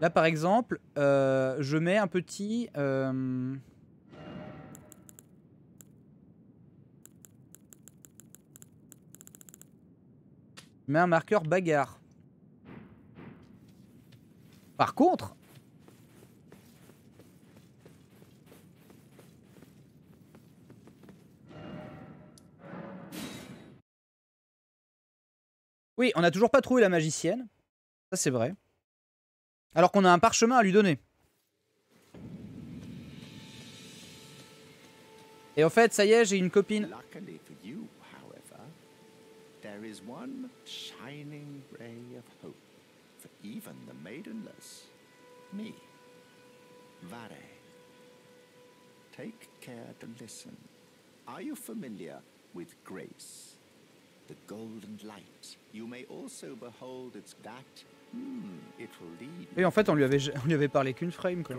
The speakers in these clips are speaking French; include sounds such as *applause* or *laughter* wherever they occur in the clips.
Là, par exemple, euh, je mets un petit... euh, mets un marqueur bagarre. Par contre... Oui, on n'a toujours pas trouvé la magicienne. Ça, c'est vrai. Alors qu'on a un parchemin à lui donner. Et en fait, ça y est, j'ai une copine. Luckily for you, however, there is one shining ray of hope for even the maidenless. Me, Vare. Take care to listen. Are you familiar with grace? The golden light. You may also behold its that. Hmm, it will lead Et en fait, on lui avait, on lui avait parlé qu'une frame, quoi.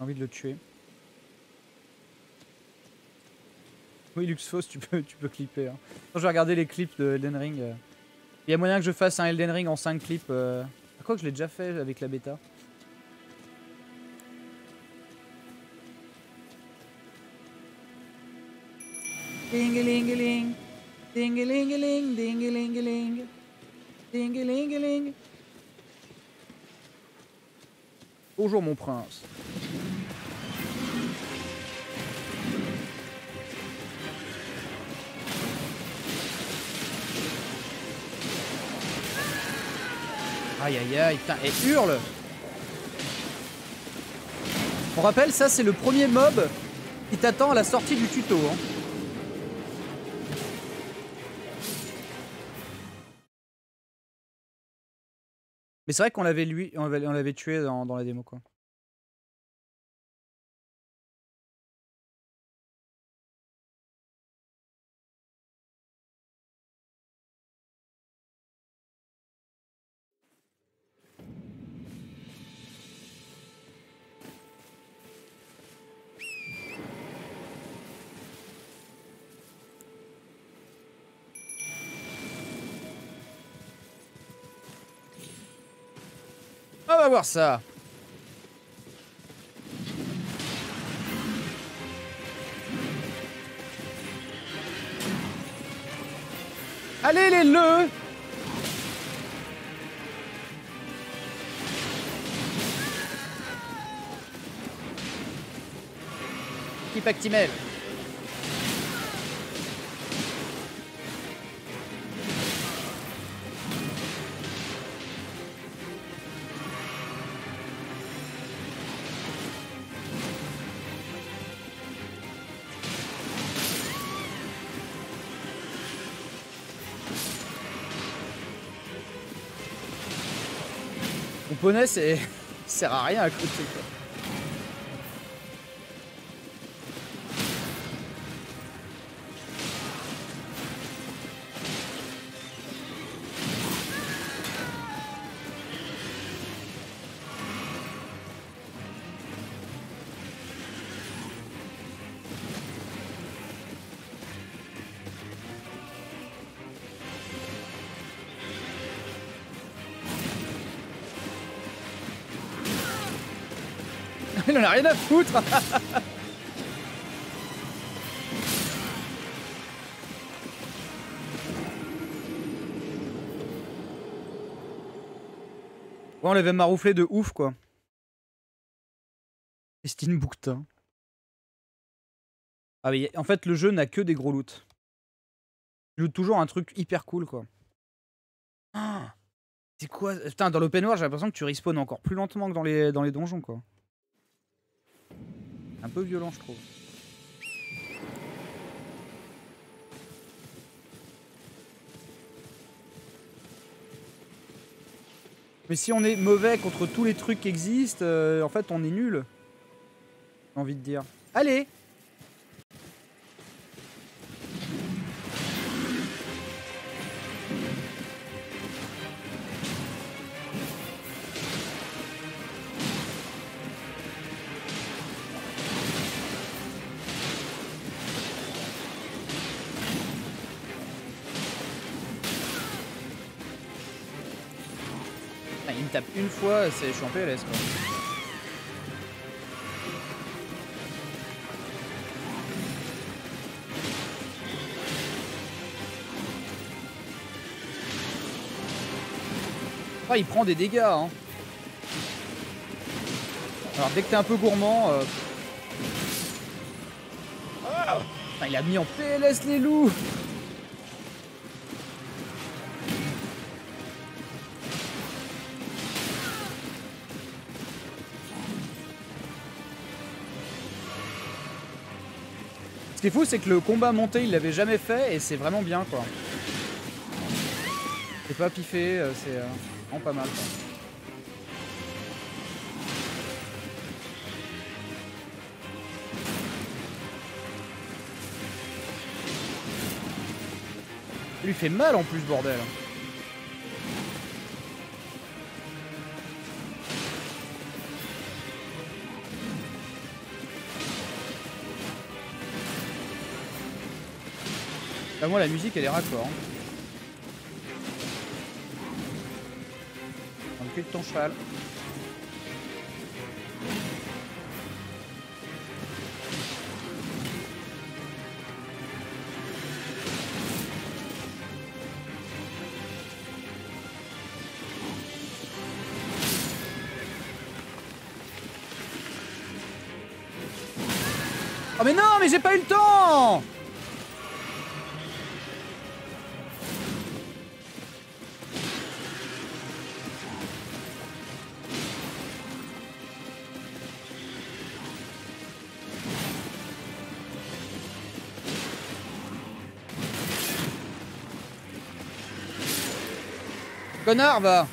Envie de le tuer. Oui, Luxfos, tu peux, tu peux clipper. Hein. Je vais regarder les clips de Elden Ring. Il y a moyen que je fasse un Elden Ring en 5 clips. Euh... ah, Quoi que je l'ai déjà fait avec la bêta. Dingelingeling. Dingelingeling, dingelingeling. Dingelingeling. Bonjour mon prince. Aïe aïe aïe, putain, et hurle On rappelle, ça c'est le premier mob qui t'attend à la sortie du tuto. Hein. Mais c'est vrai qu'on l'avait tué dans, dans la démo quoi. Va voir ça. Allez les le Équipe Actimel. Poney, c'est... *laughs* sert à rien à côté. Quoi. Rien à foutre *laughs* on l'avait marouflé de ouf, quoi. Christine Bouquetin. Ah mais en fait, le jeu n'a que des gros loots. Tu lootes toujours un truc hyper cool, quoi. Ah C'est quoi? Putain, dans l'open world, j'ai l'impression que tu respawns encore plus lentement que dans les, dans les donjons, quoi. Violent, je trouve. Mais si on est mauvais contre tous les trucs qui existent, euh, en fait, on est nul. J'ai envie de dire. Allez tape une fois, je suis en PLS quoi. Ah, il prend des dégâts hein. Alors dès que t'es un peu gourmand... euh, ah, il a mis en PLS les loups qui est fou, c'est que le combat monté, il l'avait jamais fait et c'est vraiment bien quoi. C'est pas piffé, euh, c'est euh, vraiment pas mal quoi. Il lui fait mal en plus, bordel. Moi, la musique, elle est raccord. Hein. De ton cheval. Oh mais non, mais j'ai pas eu le temps Connard, va.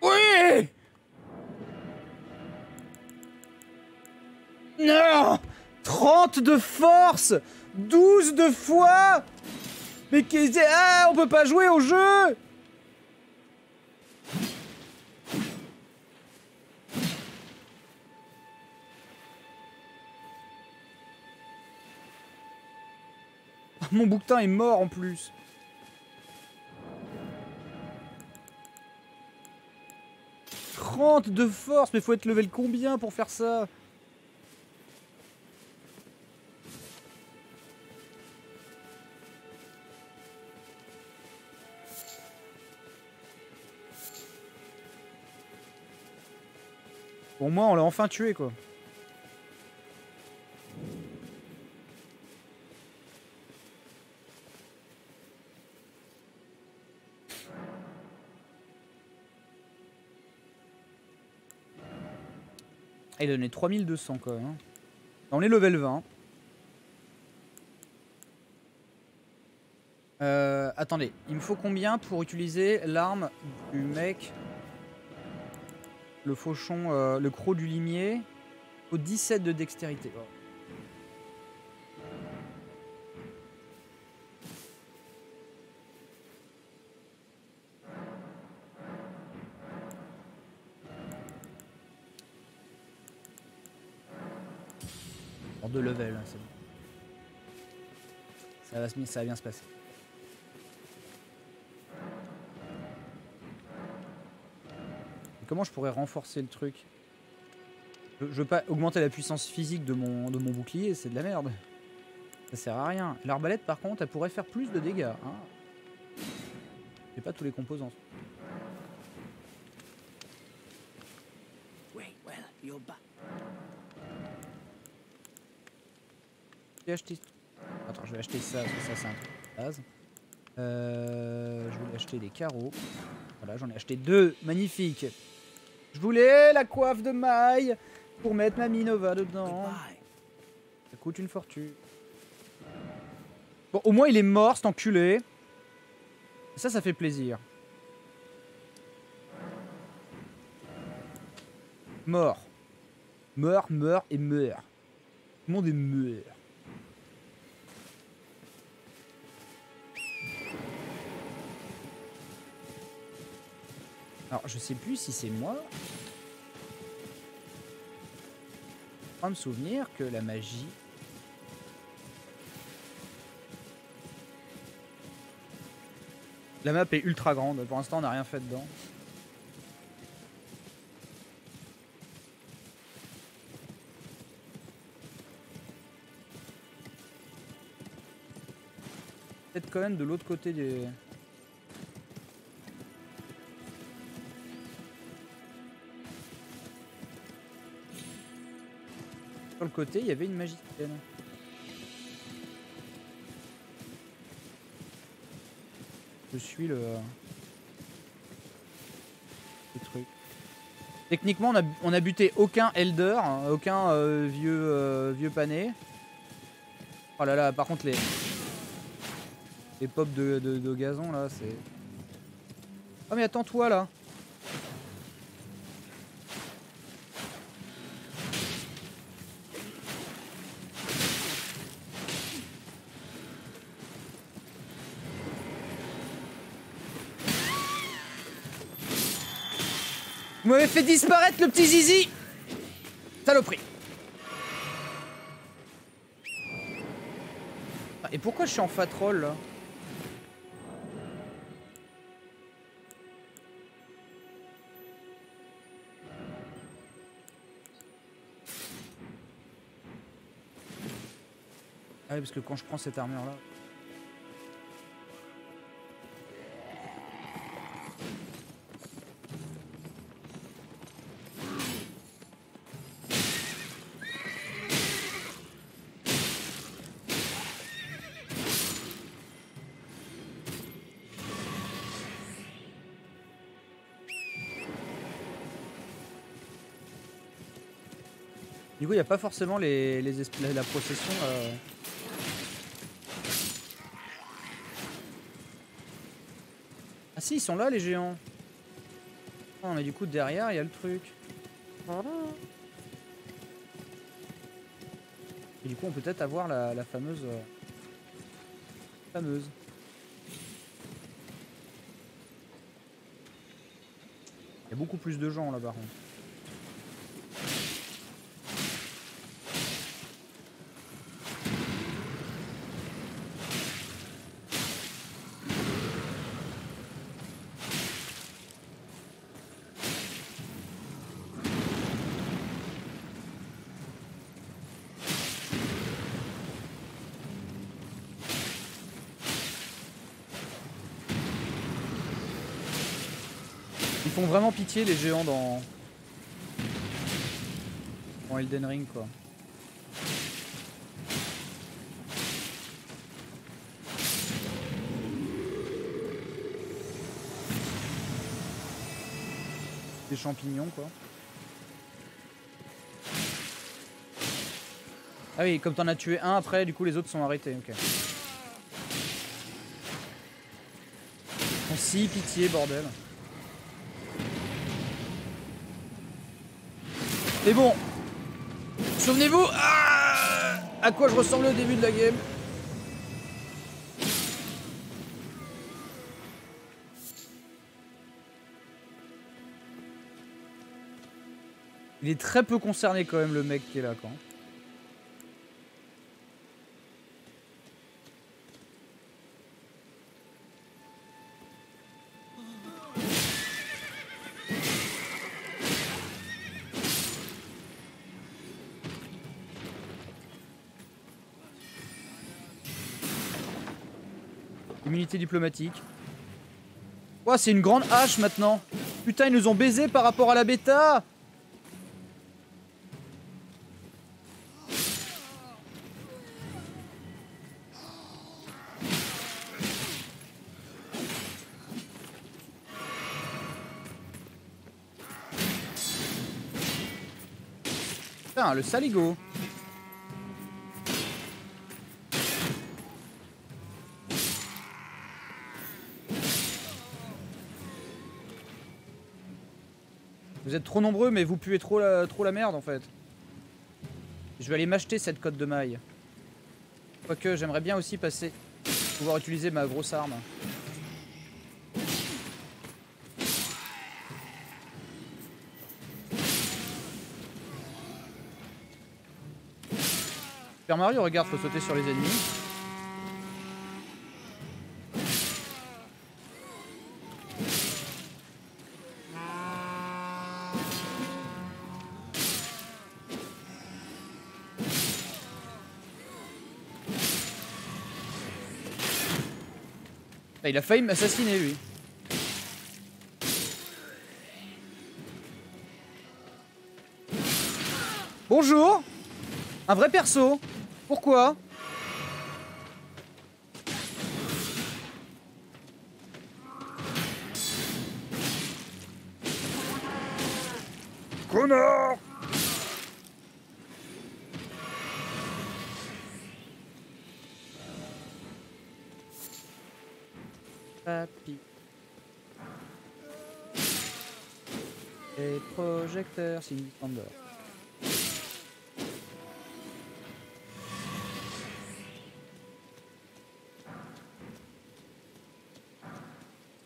Oui. Non. 30 de force. 12 de foi. Mais qu'est-ce Ah, on peut pas jouer au jeu Mon bouquetin est mort en plus. « 30 de force, mais faut être level combien pour faire ça? Pour moi, on l'a enfin tué, quoi. Il donné 3200 quand même. hein. On est level 20. Euh, attendez, il me faut combien pour utiliser l'arme du mec Le fauchon, euh, le croc du limier? Au 17 de dextérité. Oh. En deux levels, hein. Ça va, bien se passer. Comment je pourrais renforcer le truc? Je, veux pas augmenter la puissance physique de mon, de bouclier, c'est de la merde. Ça sert à rien. L'arbalète, par contre, elle pourrait faire plus de dégâts. Hein. J'ai pas tous les composants. Attends, je vais acheter ça parce que ça c'est un truc de base. Euh, je voulais acheter des carreaux. Voilà, j'en ai acheté deux. Magnifique. Je voulais la coiffe de maille pour mettre ma Minova dedans. Ça coûte une fortune. Bon, au moins il est mort, cet enculé. Ça, ça fait plaisir. Mort. Meurt, meurt et meurt. Tout le monde est mort. Alors, je sais plus si c'est moi. Crois me souvenir que la magie. La map est ultra grande, pour l'instant on n'a rien fait dedans. Peut-être quand même de l'autre côté des... côté, il y avait une magicienne. Je suis le... le truc. Techniquement, on a, on a buté aucun Elder, hein, aucun euh, vieux, euh, vieux pané. Oh là là, par contre, les, les pops de, de, de gazon là, c'est. Oh, mais attends-toi là! Vous m'avez fait disparaître le petit zizi. Saloperie. Ah, Et pourquoi je suis en fat roll là? Ah oui parce que quand je prends cette armure là Du coup, il n'y a pas forcément les, la, procession. euh. Ah si, ils sont là les géants. Oh, mais du coup, derrière, il y a le truc. Et du coup, on peut peut-être avoir la, fameuse... euh, Fameuse. Il y a beaucoup plus de gens là, par contre. Vraiment pitié les géants dans... Elden Ring quoi. Des champignons quoi. Ah oui, comme t'en as tué un après, du coup les autres sont arrêtés, ok. Font si pitié bordel. Mais bon, souvenez-vous ah, à quoi je ressemblais au début de la game. Il est très peu concerné quand même le mec qui est là quand. Diplomatique. Ouah, c'est une grande hache maintenant. Putain, ils nous ont baisé par rapport à la bêta. Putain, le saligo. Vous êtes trop nombreux, mais vous puez trop la, merde en fait. Je vais aller m'acheter cette cote de maille. Quoique, j'aimerais bien aussi passer. pouvoir utiliser ma grosse arme. Super Mario, regarde, faut sauter sur les ennemis. Ah, il a failli m'assassiner lui. Bonjour. Un vrai perso. Pourquoi? Connard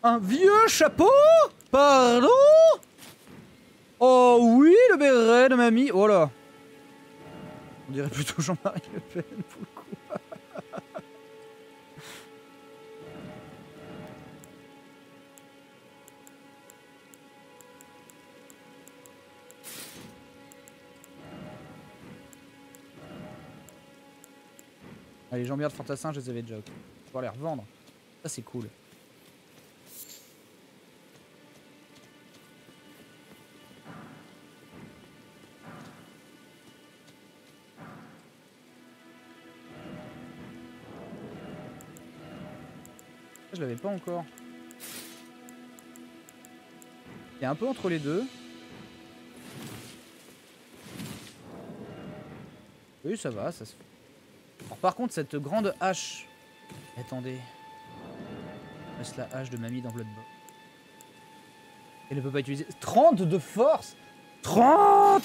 Un vieux chapeau Pardon? Oh oui, le béret de mamie Oh là On dirait plutôt Jean-Marie Le Pen. Jambières de fantassin, je les avais déjà. ok. Pour les revendre. Ça, c'est cool. Je l'avais pas encore. Il y a un peu entre les deux. Oui, ça va, ça se fait. Par contre, cette grande hache. Attendez. Reste la hache de mamie dans Bloodborne. Elle ne peut pas utiliser. 30 de force 30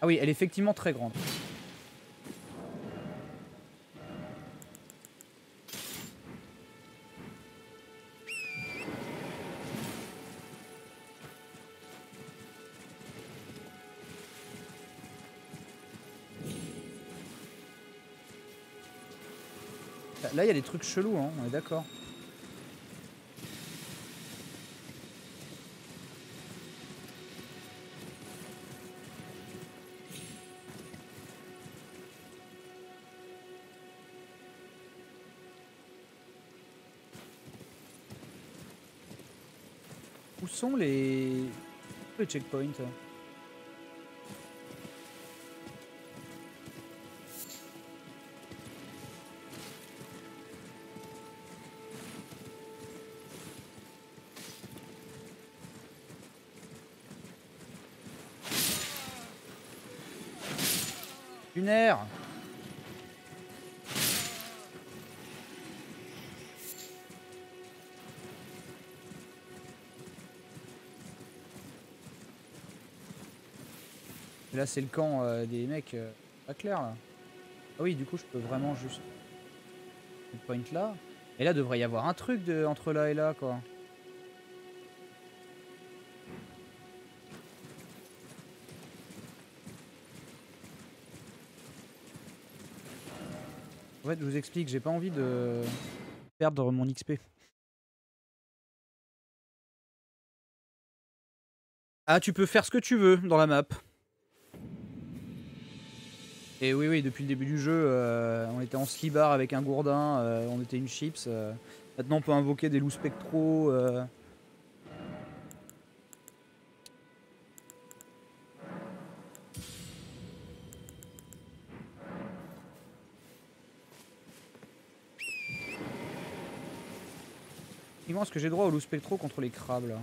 Ah oui, elle est effectivement très grande. Là, il y a des trucs chelous, hein, on est d'accord. Où sont les, les checkpoints Là c'est le camp euh, des mecs euh, pas clair là. Ah oui du coup je peux vraiment juste point là. Et là devrait y avoir un truc entre là et là quoi. En fait, je vous explique, j'ai pas envie de perdre mon XP. Ah, tu peux faire ce que tu veux dans la map. Et oui, oui, depuis le début du jeu, euh, on était en slibar avec un gourdin, euh, on était une chips. euh. maintenant, on peut invoquer des loups spectraux. Dis-moi, est-ce que j'ai droit aux loups spectraux contre les crabes là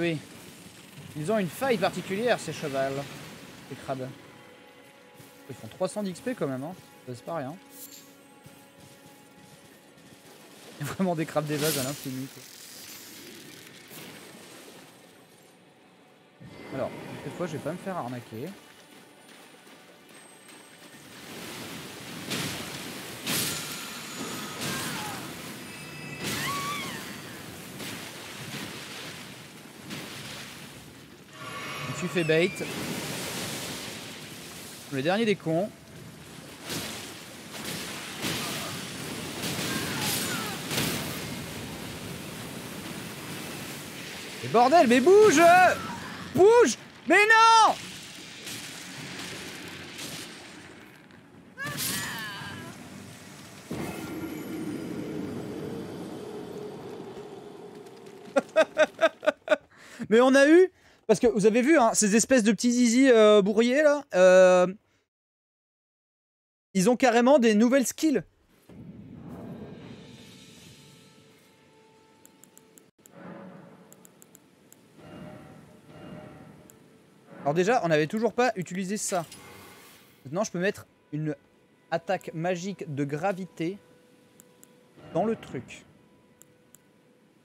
oui. Ils ont une faille particulière, ces chevals. Ces crabes. Ils font 300 d'XP quand même, hein. C'est pas rien. *laughs* Il y a vraiment des crabes des vases à l'infini. Alors, cette fois, je vais pas me faire arnaquer. Fais bait. Le dernier des cons. Mais bordel, mais bouge Bouge Mais non *laughs* Mais on a eu, parce que vous avez vu, hein, ces espèces de petits zizi euh, bourriers là, euh, ils ont carrément des nouvelles skills. Alors déjà, on n'avait toujours pas utilisé ça. Maintenant, je peux mettre une attaque magique de gravité dans le truc.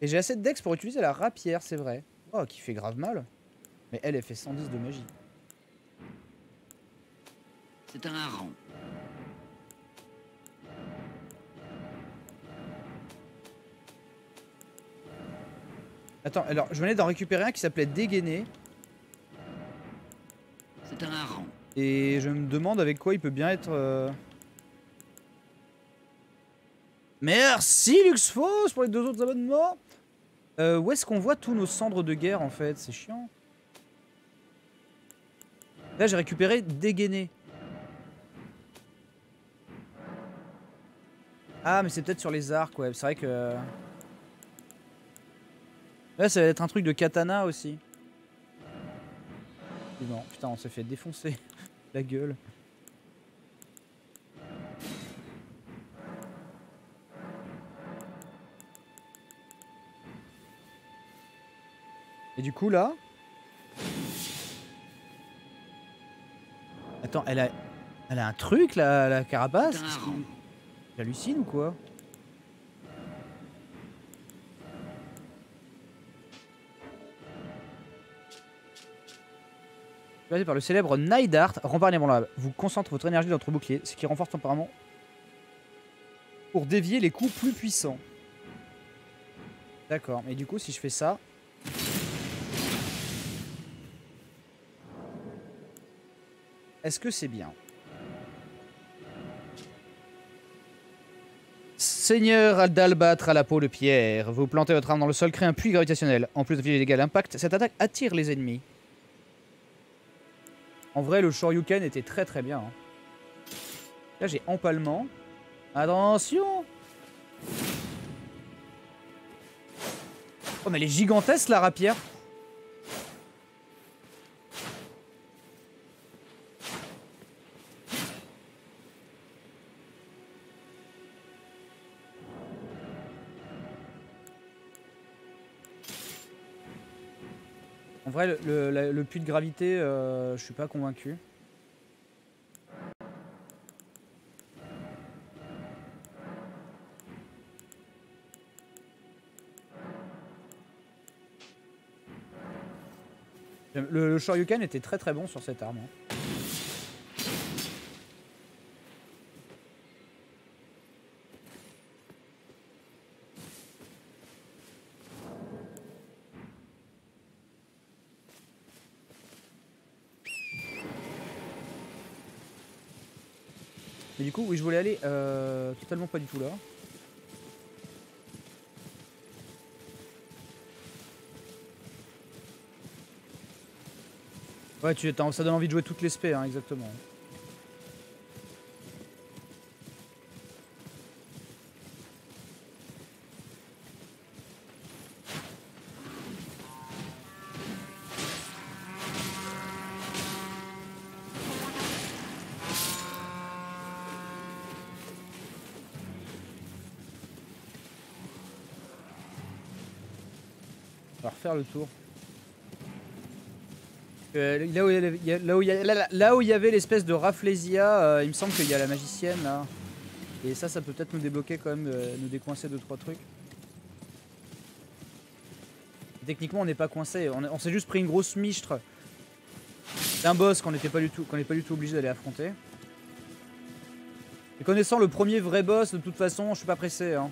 Et j'ai assez de dex pour utiliser la rapière, c'est vrai. Oh, qui fait grave mal. Mais elle, elle fait 110 de magie. C'est un hareng. Attends, alors, je venais d'en récupérer un qui s'appelait Dégainé. C'est un hareng. Et je me demande avec quoi il peut bien être... euh, Merci Luxfos pour les deux autres abonnements Euh, Où est-ce qu'on voit tous nos cendres de guerre en fait? C'est chiant. Là j'ai récupéré Dégainé. Ah mais c'est peut-être sur les arcs ouais, c'est vrai que... Là ça va être un truc de katana aussi. Non, putain on s'est fait défoncer *laughs* la gueule. Et du coup là... Attends, elle a, elle a un truc la, la carapace. J'hallucine ou quoi Basé par le célèbre Naidart, rempart inébranlable. Vous concentrez votre énergie dans votre bouclier, ce qui renforce temporairement pour dévier les coups plus puissants. D'accord, mais du coup si je fais ça... Est-ce que c'est bien? Seigneur d'Albâtre à la peau de pierre, vous plantez votre arme dans le sol, créez un puits gravitationnel. En plus de filer d'égal impact, cette attaque attire les ennemis. En vrai, le Shoryuken était très très bien. hein. Là, j'ai empalement. Attention Oh, mais elle est gigantesque la rapière vrai, le, puits de gravité, euh, je suis pas convaincu. Le Shoryuken était très très bon sur cette arme. hein. Coup, oui, je voulais aller euh, totalement pas du tout là. Ouais, tu, ça donne envie de jouer toutes les spé, hein, exactement. Euh, là, où il y là avait l'espèce de Rafflesia, euh, il me semble qu'il y a la magicienne là. Et ça, ça peut peut-être nous débloquer quand même, euh, nous décoincer deux trois trucs. Techniquement, on n'est pas coincé. On, on s'est juste pris une grosse michtre d'un boss qu'on n'était pas du tout, qu'on n'est pas du tout obligé d'aller affronter. Et connaissant le premier vrai boss, de toute façon, je suis pas pressé. Hein.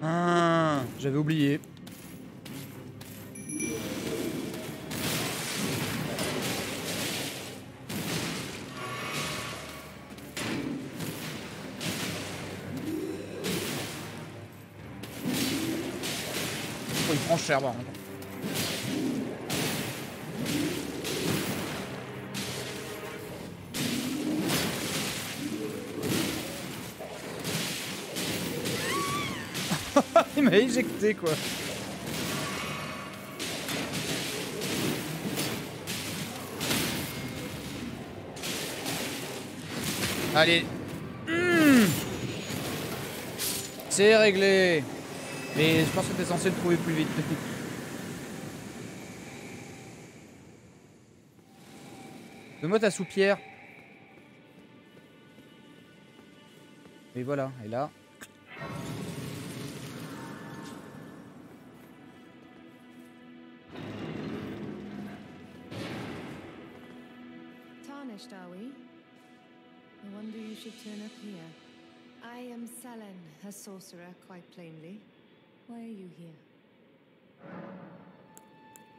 Ah, j'avais oublié. Oh, il prend cher. M'a éjecté, quoi. Allez. Hmm. C'est réglé. Mais je pense que t'es censé le trouver plus vite. *laughs* Donne-moi ta soupière. Et voilà, et là. Wonder you turn up here. I am Selen, a sorcerer, quite plainly. Why are you here?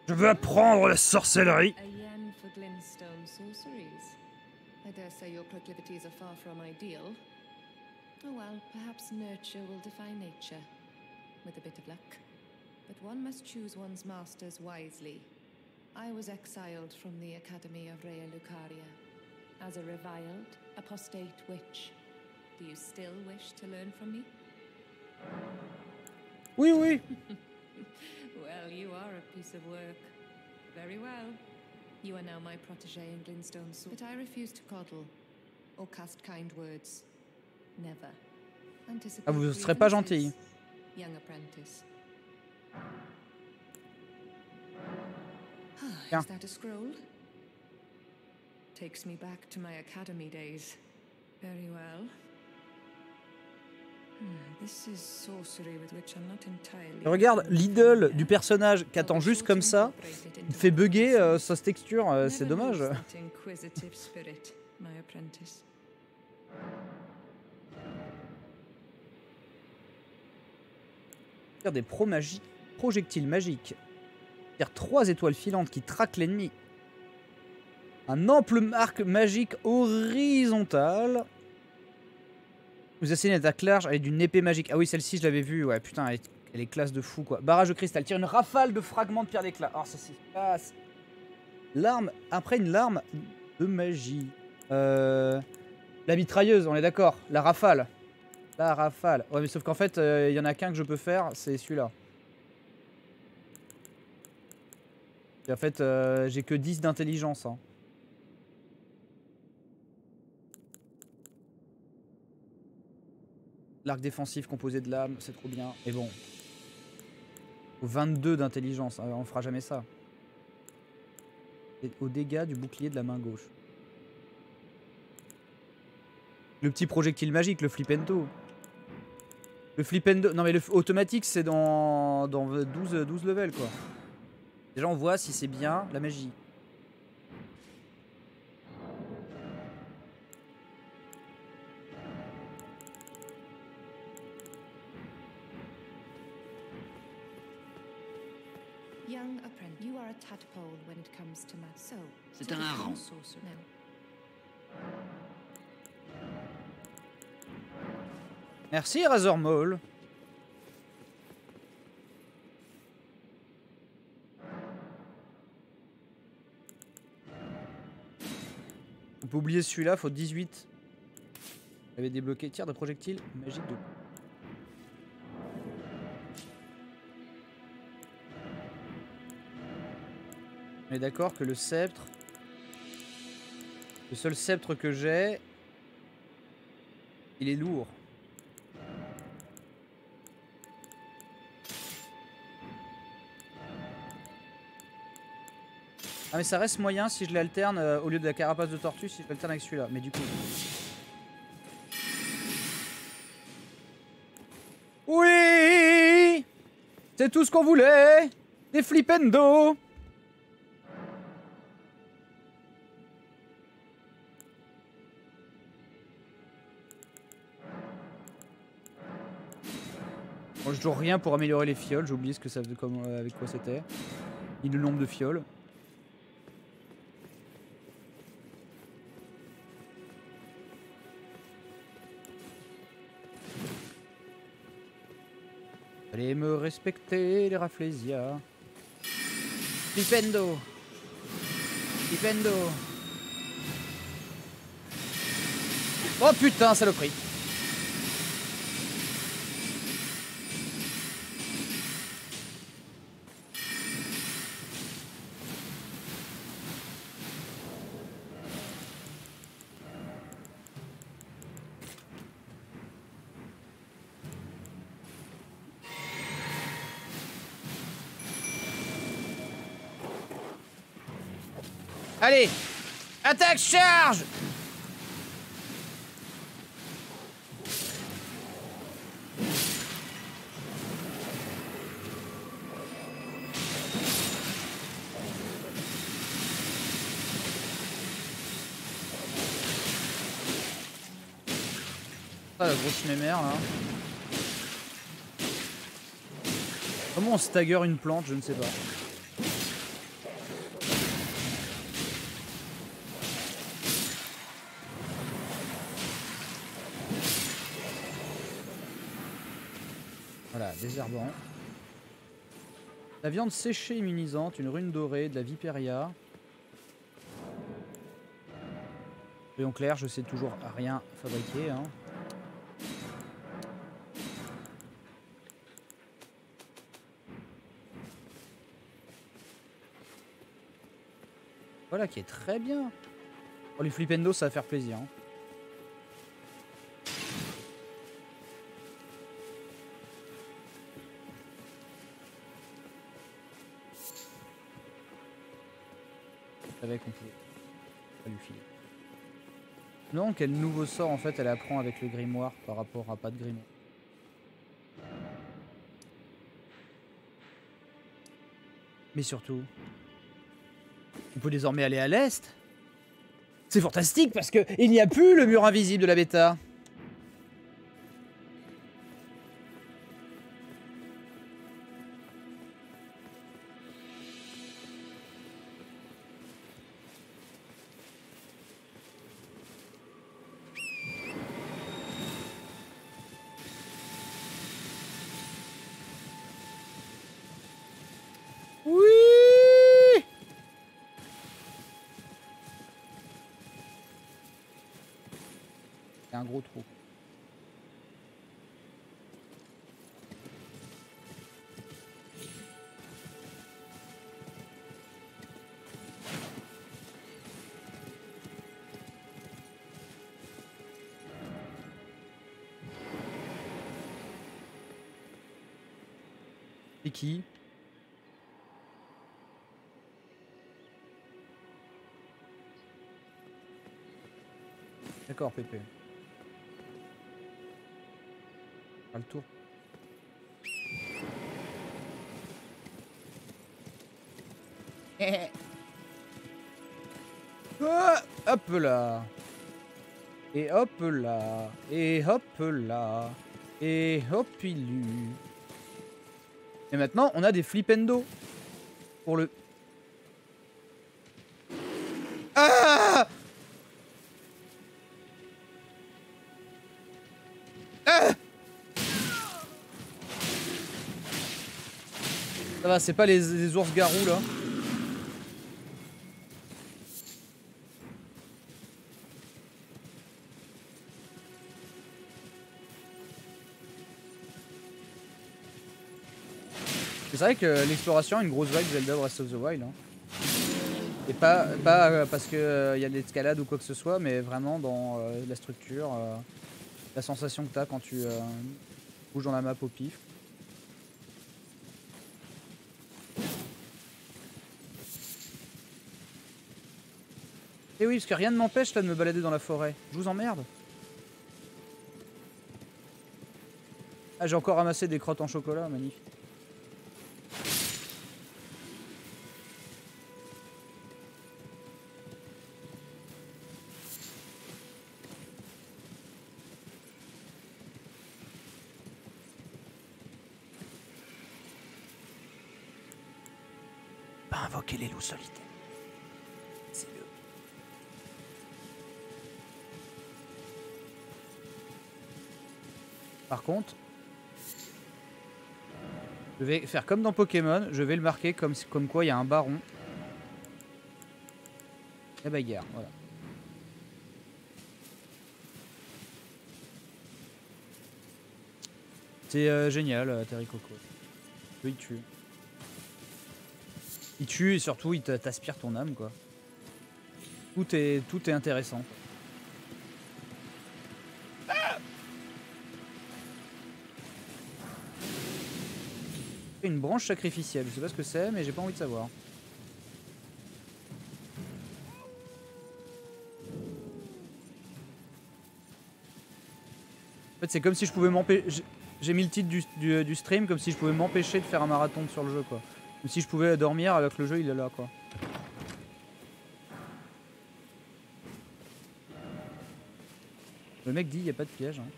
Je veux apprendre la sorcellerie. A yen for glintstone sorceries. I dare say your proclivities are far from ideal. Oh well, perhaps nurture will defy nature, with a bit of luck. But one must choose one's masters wisely. I was exiled from the Academy of Rea Lucaria as a reviled, apostate witch. Do you still wish to learn from me? Oui, oui. *laughs* Well, you are a piece of work. Very well. You are now my protege in Glinstone Sword. But I refuse to coddle or cast kind words. Never. Anticipate Ah, vous serez pas grievances, gentil. Young apprentice. Ah, Is that a scroll? Takes me back to my academy days. Very well. Regarde l'idole du personnage qui attend juste comme ça. Il Il fait bugger euh, sa texture, euh, c'est dommage. Faire des pro magie, projectiles magiques. Faire trois étoiles filantes qui traquent l'ennemi. Un ample arc magique horizontal. Vous assénez une attaque large avec d'une épée magique. Ah oui, celle-ci, je l'avais vue. Ouais, putain, elle est, classe de fou, quoi. Barrage de cristal. Tire une rafale de fragments de pierre d'éclat. Oh, ça, c'est classe. L'arme. Après, une larme de magie. Euh, la mitrailleuse, on est d'accord. La rafale. La rafale. Ouais, mais sauf qu'en fait, euh, il y en a qu'un que je peux faire, c'est celui-là. En fait, euh, j'ai que 10 d'intelligence. hein. L'arc défensif composé de lame, c'est trop bien. Et bon. 22 d'intelligence, hein, on fera jamais ça. Au dégât du bouclier de la main gauche. Le petit projectile magique, le flipendo. Le flipendo. Non mais le automatique c'est dans, dans 12, 12 levels quoi. Déjà on voit si c'est bien la magie. C'est to un hareng. Merci Razor Maul. On peut oublier celui-là, faut 18. J'avais débloqué tir de projectile magique de. On est d'accord que le sceptre. Le seul sceptre que j'ai. Il est lourd. Ah mais ça reste moyen si je l'alterne euh, au lieu de la carapace de tortue si je l'alterne avec celui-là. Mais du coup. Oui C'est tout ce qu'on voulait Des flipendo toujours rien pour améliorer les fioles, j'ai oublié ce que ça comme, euh, avec quoi c'était. Ni le nombre de fioles. Allez me respecter les Rafflesia. Flipendo Flipendo Oh putain, saloperie Charge Ah, la grosse mémère là. Comment on stagger une plante, je ne sais pas. Voilà, désherbant. La viande séchée immunisante, une rune dorée, de la vipéria. Soyons clairs, je sais toujours rien fabriquer. Hein. Voilà qui est très bien. Oh, les flipendo, ça va faire plaisir. hein. Qu'on pouvait pas lui filer. Non, quel nouveau sort en fait elle apprend avec le grimoire par rapport à pas de grimoire Mais surtout, on peut désormais aller à l'est. C'est fantastique parce que il n'y a plus le mur invisible de la bêta. Gros trou. C'est qui? D'accord, Pépé. *laughs* Ah, hop là. Et hop là. Et hop là. Et hop ilu. Et maintenant, on a des flipendo. Pour le... Ah Ah Ça va, c'est pas les, les ours garous là. Vrai que l'exploration a une grosse vibe Zelda Breath of the Wild. hein. Et pas, pas euh, parce qu'il y a de l'escalade ou quoi que ce soit, mais vraiment dans euh, la structure, euh, la sensation que tu as quand tu euh, bouges dans la map au pif. Et oui, parce que rien ne m'empêche là de me balader dans la forêt. Je vous emmerde. Ah, j'ai encore ramassé des crottes en chocolat, magnifique. Les loups. C'est le. Par contre, je vais faire comme dans Pokémon, je vais le marquer comme, comme quoi il y a un baron. La bagarre, voilà. C'est euh, génial, euh, Terry Coco. Oui, tue. Il tue et surtout il t'a- t'aspire ton âme, quoi. Tout est, tout est intéressant. Une branche sacrificielle, je sais pas ce que c'est, mais j'ai pas envie de savoir. En fait, c'est comme si je pouvais m'empêcher. j'ai- J'ai mis le titre du, du- du stream comme si je pouvais m'empêcher de faire un marathon sur le jeu, quoi. Si je pouvais dormir avec le jeu, il est là, quoi. Le mec dit il n'y a pas de piège. Hein.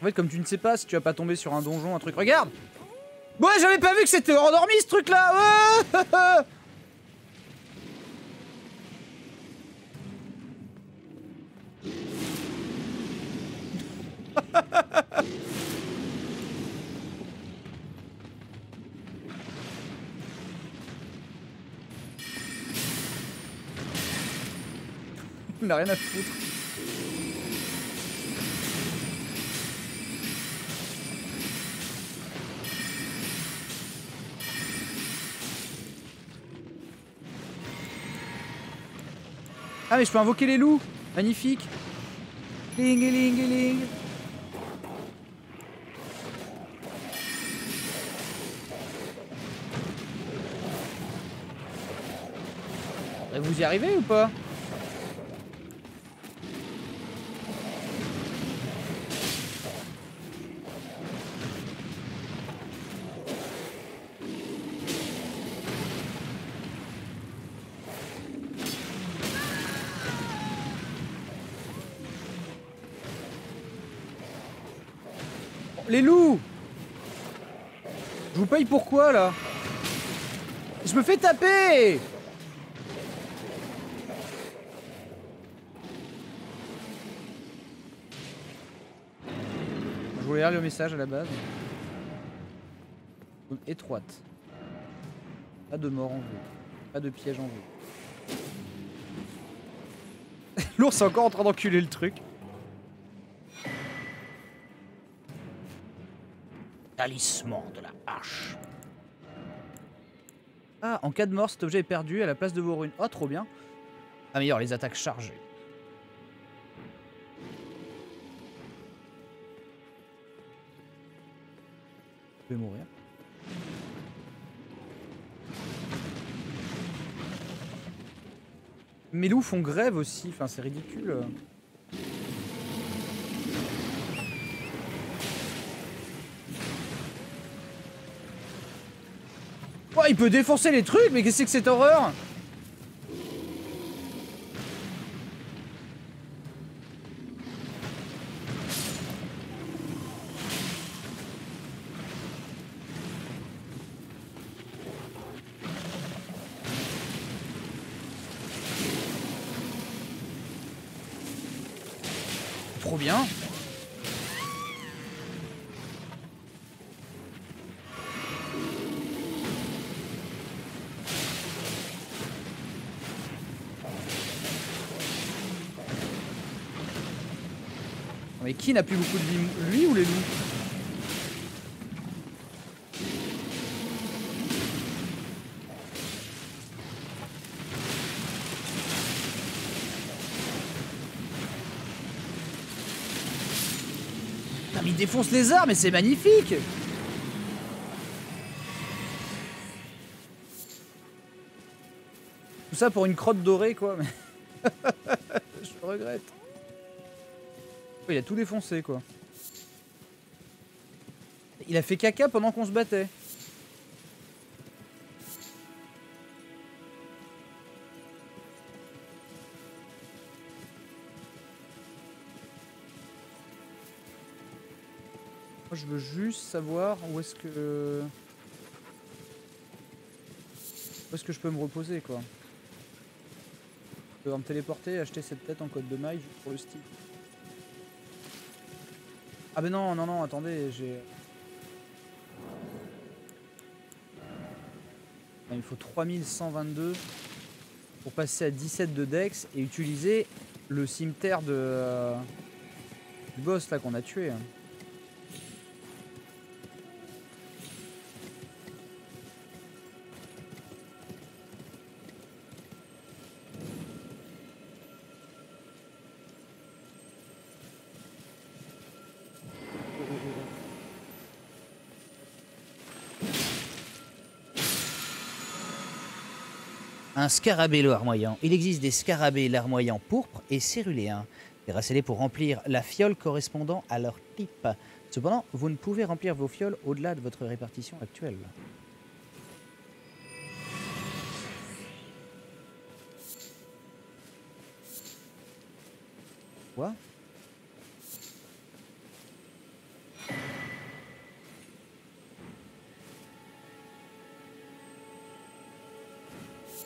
En fait, comme tu ne sais pas si tu vas pas tomber sur un donjon, un truc. Regarde Ouais, j'avais pas vu que c'était endormi ce truc là *laughs* n'a rien à foutre. Ah mais je peux invoquer les loups. Magnifique. Ling ling ling. Vous y arrivez ou pas? Pourquoi là? Je me fais taper Je voulais lire le message à la base. Zone étroite. Pas de mort en vue. Pas de piège en vue. *laughs* L'ours est encore en train d'enculer le truc. Talisman de la hache. Ah, en cas de mort, cet objet est perdu à la place de vos runes. Oh, trop bien. Améliore les attaques chargées. Je vais mourir. Mes loups font grève aussi, enfin c'est ridicule. Peut défoncer les trucs, mais qu'est-ce que c'est que cette horreur Trop bien n'a plus beaucoup de vie? Lui ou les loups il défonce les arbres, mais c'est magnifique Tout ça pour une crotte dorée, quoi. mais- *laughs* Je regrette. Il a tout défoncé quoi. Il a fait caca pendant qu'on se battait. Je veux juste savoir où est-ce que... Où est-ce que je peux me reposer, quoi. Je vais me téléporter et acheter cette tête en code de maille juste pour le style. Ah ben non, non, non, attendez, j'ai... Ah, Il me faut 3122 pour passer à 17 de dex et utiliser le cimetière de... euh, du boss là qu'on a tué. Un scarabée larmoyant. Il existe des scarabées larmoyants pourpres et céruléens. Terrassez-les pour remplir la fiole correspondant à leur type. Cependant, vous ne pouvez remplir vos fioles au-delà de votre répartition actuelle.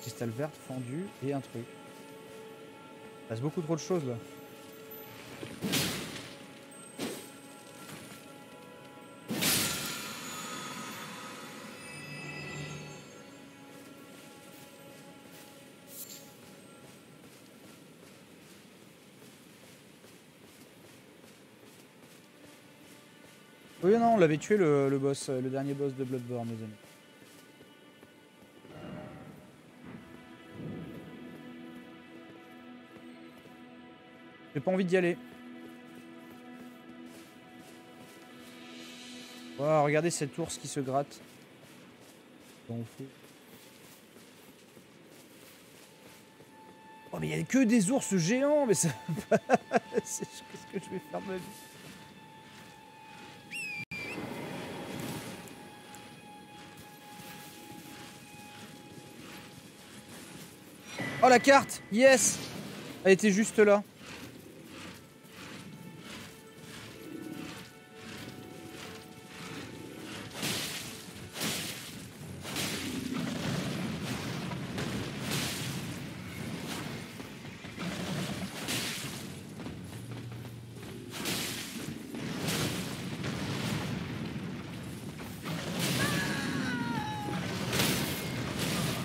Cristal verte fendu et un truc. Il passe beaucoup trop de choses là. Oui, non, on l'avait tué le, le boss, le dernier boss de Bloodborne, mes amis. Pas envie d'y aller. Wow, regardez cet ours qui se gratte. Oh mais il y a que des ours géants, mais ça... *laughs* Qu'est-ce que je vais faire ma vie? Oh la carte Yes Elle était juste là.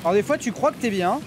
Alors des fois tu crois que t'es bien.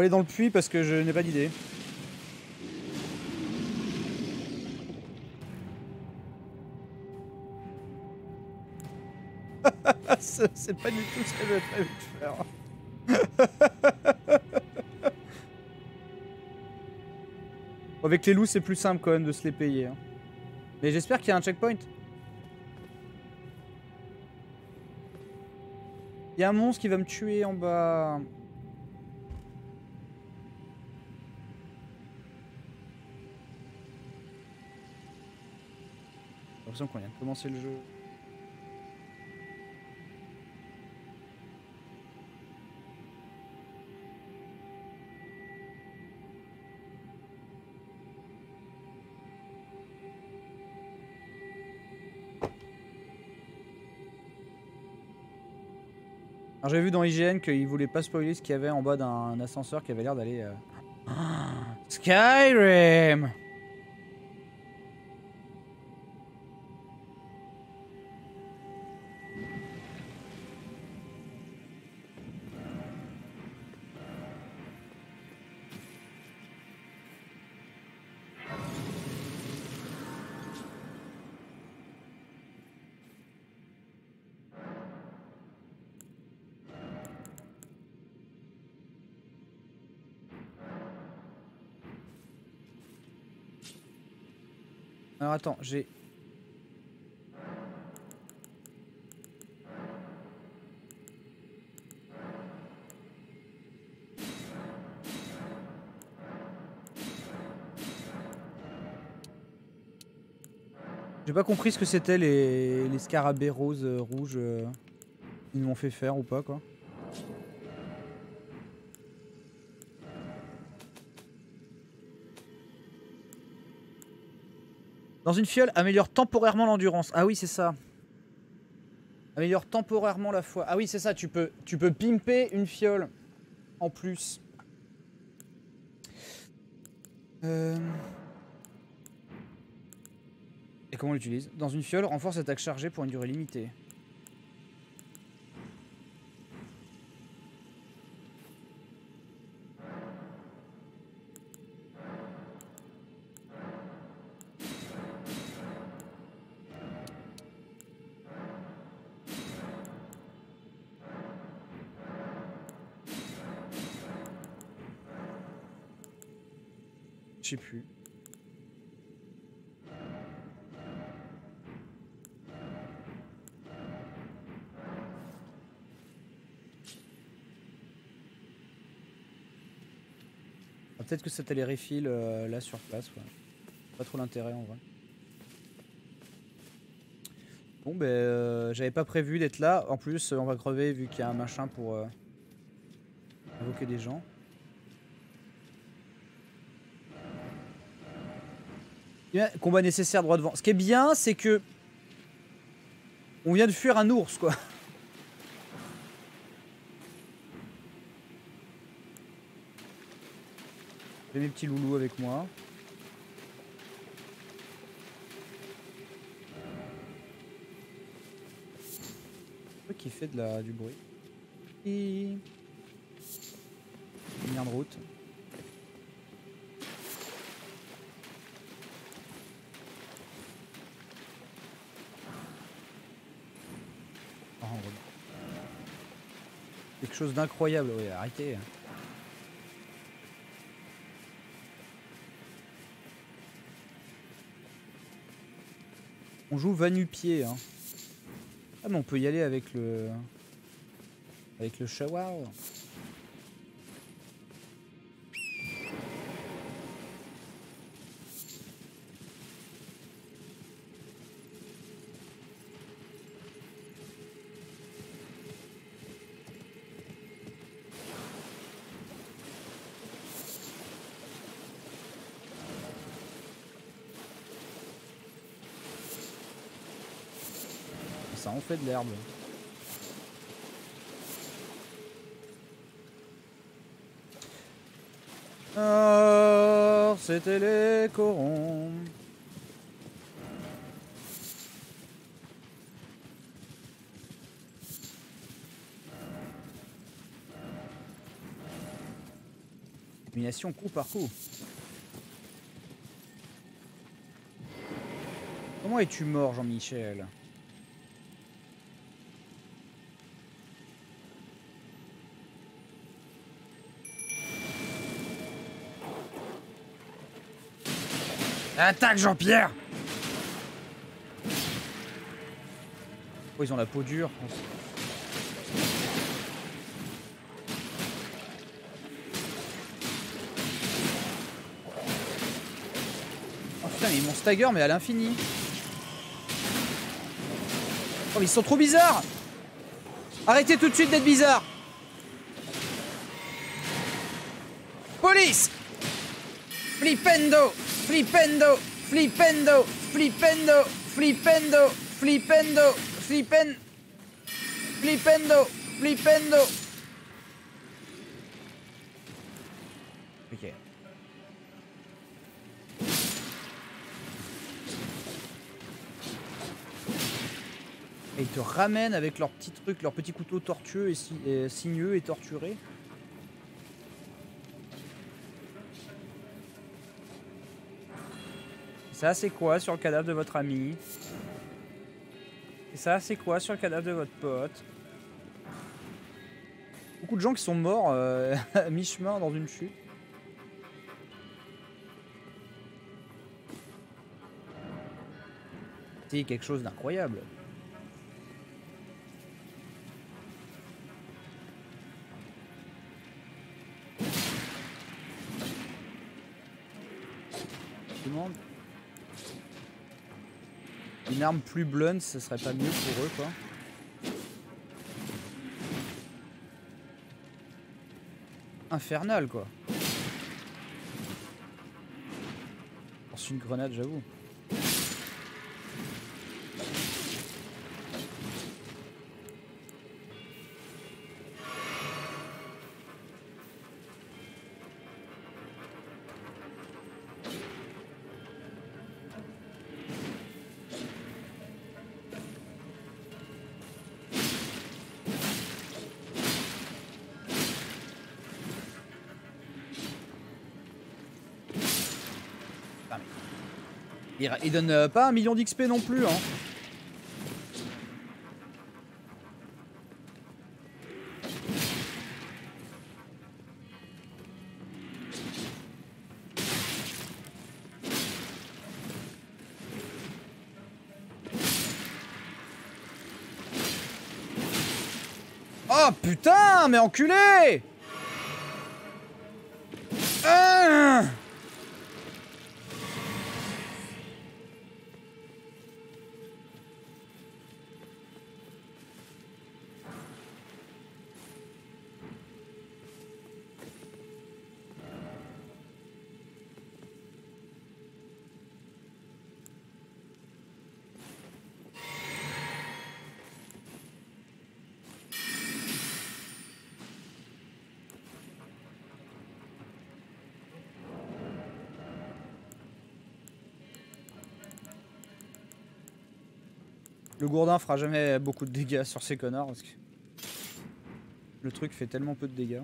Va aller dans le puits parce que je n'ai pas d'idée. *laughs* C'est pas du tout ce que j'avais prévu de faire. *laughs* Avec les loups, c'est plus simple quand même de se les payer. hein. Mais j'espère qu'il y a un checkpoint. Il y a un monstre qui va me tuer en bas. L'impression qu'on vient de commencer le jeu. Alors j'avais vu dans IGN qu'ils voulaient pas spoiler ce qu'il y avait en bas d'un ascenseur qui avait l'air d'aller... euh, *gasps* Skyrim Attends, j'ai... J'ai pas compris ce que c'était les... scarabées roses, euh, rouges. Euh, ils m'ont fait faire ou pas, quoi. Dans une fiole, améliore temporairement l'endurance. Ah oui, c'est ça. Améliore temporairement la foi. Ah oui, c'est ça, tu peux, tu peux pimper une fiole en plus. Euh... Et comment on l'utilise? Dans une fiole, renforce attaque chargée pour une durée limitée. Peut-être que c'était les refills euh, là sur place. Ouais. Pas trop l'intérêt en vrai. Bon ben euh, j'avais pas prévu d'être là. En plus on va crever vu qu'il y a un machin pour euh, invoquer des gens. Combat nécessaire droit devant. Ce qui est bien c'est que on vient de fuir un ours quoi. Mes petits loulous avec moi. Qui fait de la, du bruit Et... De route. Ah. Quelque chose d'incroyable, oui, arrêtez. On joue Vanupier. Hein. Ah mais on peut y aller avec le... Avec le shower. Fait de l'herbe. C'était les corons. Coup par coup. Comment es-tu mort, Jean-Michel? Attaque Jean-Pierre. Oh ils ont la peau dure. Oh putain mais ils m'ont stagger mais à l'infini. Oh mais ils sont trop bizarres. Arrêtez tout de suite d'être bizarres. Police. Flipendo Flipendo Flipendo Flipendo Flipendo Flipendo Flipen Flipendo Flipendo Ok. Et ils te ramènent avec leurs petits trucs, leurs petits couteaux tortueux et, si- et sinueux et torturés. Ça, c'est quoi sur le cadavre de votre ami? Ça, c'est quoi sur le cadavre de votre pote? Beaucoup de gens qui sont morts euh, *laughs* à mi-chemin dans une chute. C'est quelque chose d'incroyable. Une arme plus blunt, ce serait pas mieux pour eux, quoi. Infernal, quoi. Lance une grenade, j'avoue. Il, donne euh, pas un million d'XP non plus, hein. Oh putain, mais enculé gourdin fera jamais beaucoup de dégâts sur ces connards parce que le truc fait tellement peu de dégâts.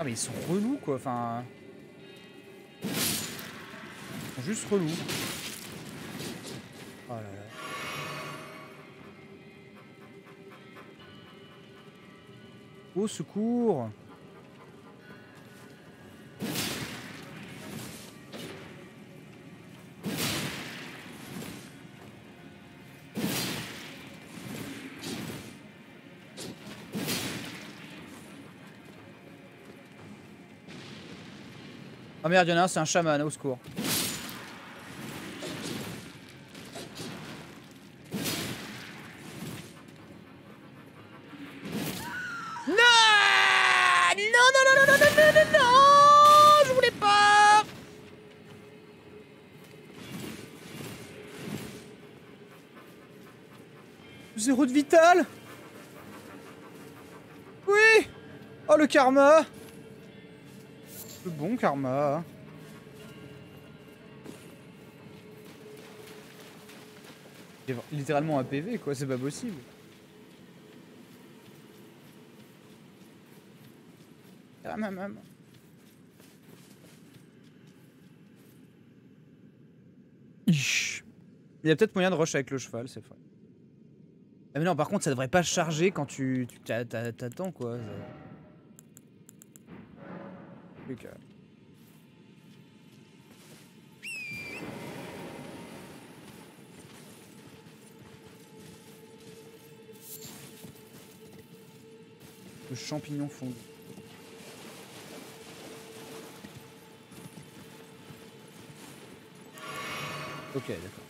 Ah mais ils sont relous quoi, enfin... Juste relous. Oh. Au secours Ah merde, y'en a un, c'est un chaman, au secours. Oui Oh, le karma Le bon karma J'ai littéralement un PV, quoi, c'est pas possible. Ah, maman. Il y a peut-être moyen de rush avec le cheval, c'est vrai. Ah mais non, par contre, ça devrait pas charger quand tu tu t'a- t'a- t'attends, quoi. Plus que- Le champignon fondu. Ok, d'accord.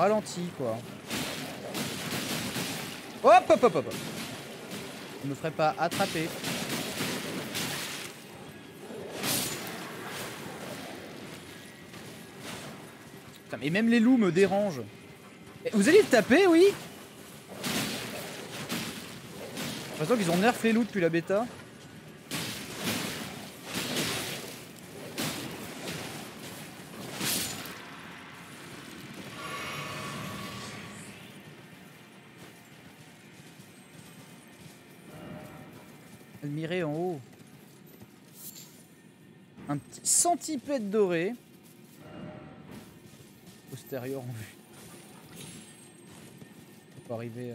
ralenti, quoi. Hop, hop, hop, hop. Je me ferai pas attraper. Putain, mais même les loups me dérangent. Eh, vous allez le taper, oui? J'ai l'impression qu'ils ont nerf les loups depuis la bêta. Centipède doré. Postérieur en vue. On peut arriver. euh.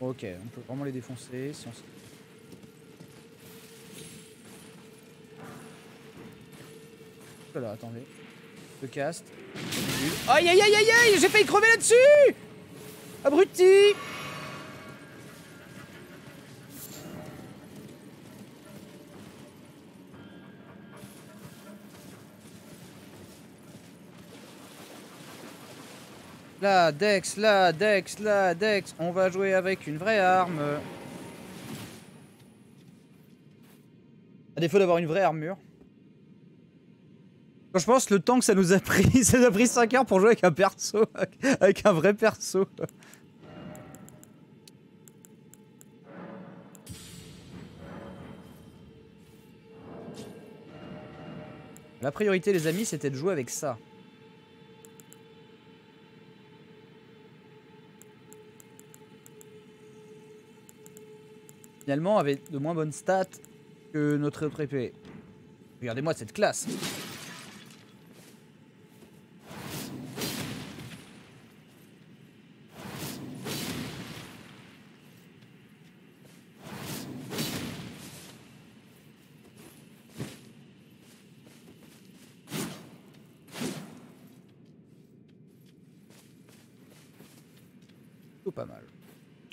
Ok, on peut vraiment les défoncer si on. Voilà, attendez. Le cast. Aïe aïe aïe aïe aïe J'ai failli crever là-dessus Abruti La Dex, la Dex, la Dex, on va jouer avec une vraie arme. À défaut d'avoir une vraie armure. Je pense le temps que ça nous a pris, *laughs* ça nous a pris 5 heures pour jouer avec un perso, avec un vrai perso. La priorité les amis c'était de jouer avec ça. Finalement avait de moins bonnes stats que notre autre épée. Regardez-moi cette classe.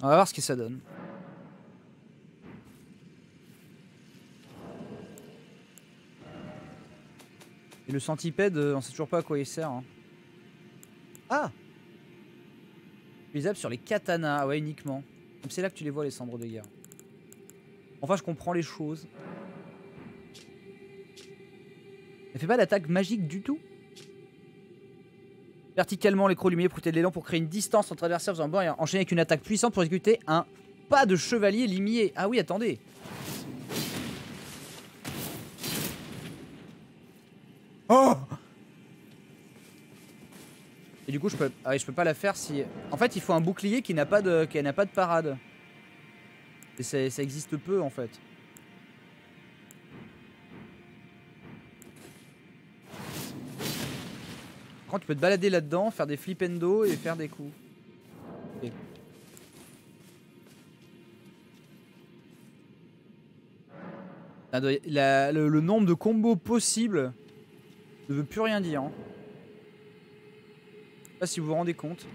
On va voir ce que ça donne. Et le centipède, euh, on sait toujours pas à quoi il sert. hein. Ah Utilisable sur les katanas, ouais uniquement. Comme c'est là que tu les vois les cendres de guerre. Enfin je comprends les choses. Elle fait pas d'attaque magique du tout? Verticalement, l'écrou lumière de l'élan pour créer une distance entre adversaires faisant bon et enchaîner avec une attaque puissante pour exécuter un pas de chevalier limier. Ah oui, attendez. Oh Et du coup, je peux, ah oui, je peux pas la faire si. En fait, il faut un bouclier qui n'a pas de, qui n'a pas de parade. Et ça, ça existe peu en fait. Tu peux te balader là-dedans, faire des flipendo et faire des coups. Le, nombre de combos possibles ne veut plus rien dire. hein. Je sais pas si vous vous rendez compte.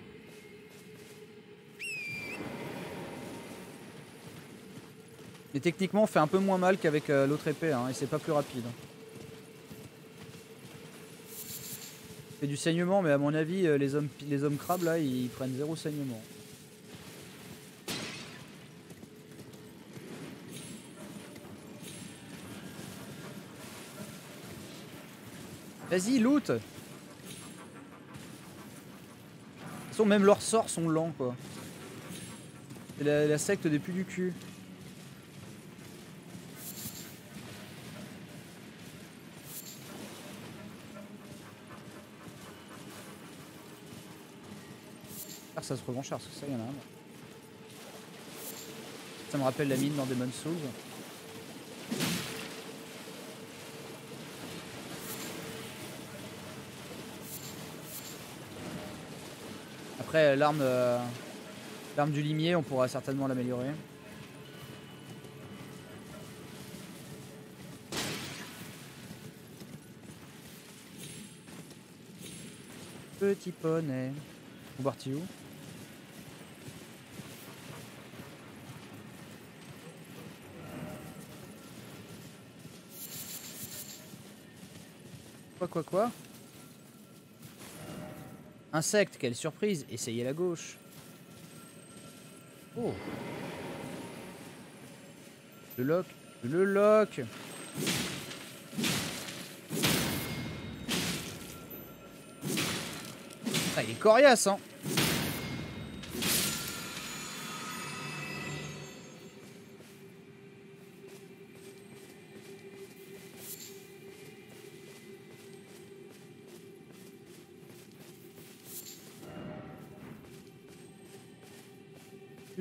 Mais techniquement, on fait un peu moins mal qu'avec euh, l'autre épée, hein, et c'est pas plus rapide. Fait du saignement, mais à mon avis, euh, les hommes, les hommes crabes là, ils prennent zéro saignement. Vas-y, loot De toute façon, même leurs sorts sont lents, quoi. C'est la, la secte des plus du cul. Ça se revend cher, parce que ça, y en a un. Ça me rappelle la mine dans Demon's Souls. Après, l'arme euh, l'arme du limier, on pourra certainement l'améliorer. Petit poney. On parti où? quoi, quoi. Insecte, quelle surprise. Essayez la gauche. Oh. Le lock. Le lock. Ah, il est coriace, hein.